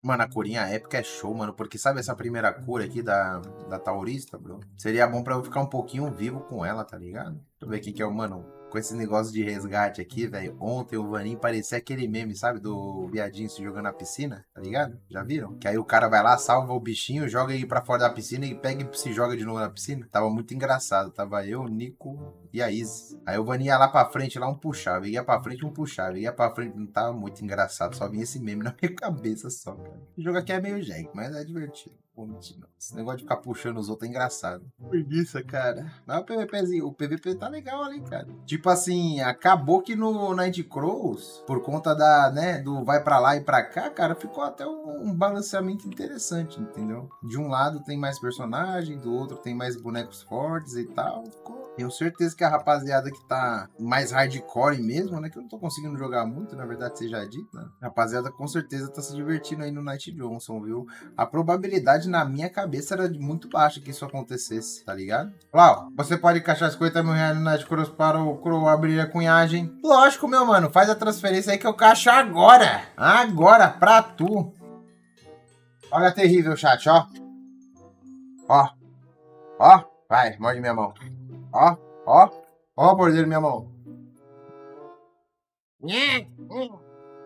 Mano, a curinha épica é show, mano. Porque sabe essa primeira cura aqui da, da Taurista, bro? Seria bom pra eu ficar um pouquinho vivo com ela, tá ligado? Deixa eu ver quem que é o mano com esse negócio de resgate aqui, velho. Ontem o Vaninho parecia aquele meme, sabe? Do viadinho se jogando na piscina, tá ligado? Já viram? Que aí o cara vai lá, salva o bichinho, joga ele pra fora da piscina e pega e se joga de novo na piscina. Tava muito engraçado. Tava eu, o Nico e a Isis. Aí o Vaninho ia lá pra frente, lá um puxava. Ia pra frente, um puxava. Ia pra frente, não tava muito engraçado. Só vinha esse meme na minha cabeça só, cara. O jogo aqui é meio jegue, mas é divertido. Esse negócio de ficar puxando os outros é engraçado. Preguiça, cara. Mas o PVPzinho, o PVP tá legal ali, cara. Tipo assim, acabou que no Night Crows, por conta da, né, do vai para lá e para cá, cara, ficou até um, um, balanceamento interessante, entendeu? De um lado tem mais personagem, do outro tem mais bonecos fortes e tal. Ficou tenho certeza que a rapaziada que tá mais hardcore mesmo, né? Que eu não tô conseguindo jogar muito, na verdade, seja dito, né? Rapaziada com certeza tá se divertindo aí no Night Johnson, viu? A probabilidade na minha cabeça era muito baixa que isso acontecesse, tá ligado? Lau, você pode encaixar 50 mil reais no Night Cross para o Crow abrir a cunhagem? Lógico, meu mano. Faz a transferência aí que eu caixo agora. Agora, pra tu. Olha terrível, chat, ó. Ó. Ó. Vai, morde minha mão. Ó, ó, ó, bordeiro minha mão.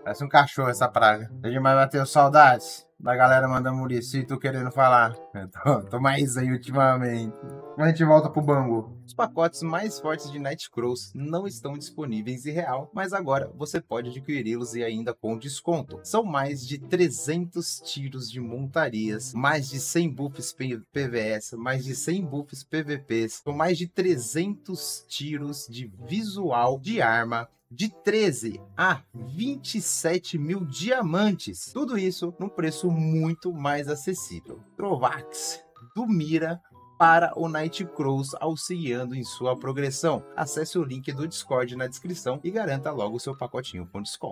Parece um cachorro essa praga. Eu demais bateu saudades da galera mandando Murici e tu querendo falar. Eu tô, tô mais aí ultimamente. A gente volta pro Bangu. Os pacotes mais fortes de Night Crows não estão disponíveis em real, mas agora você pode adquiri-los e ainda com desconto. São mais de 300 tiros de montarias, mais de 100 buffs PVS, mais de 100 buffs PVPs, com mais de 300 tiros de visual de arma de 13 a 27 mil diamantes. Tudo isso num preço muito mais acessível. Trovax do Mira para o Night Crows auxiliando em sua progressão. Acesse o link do Discord na descrição e garanta logo o seu pacotinho com desconto.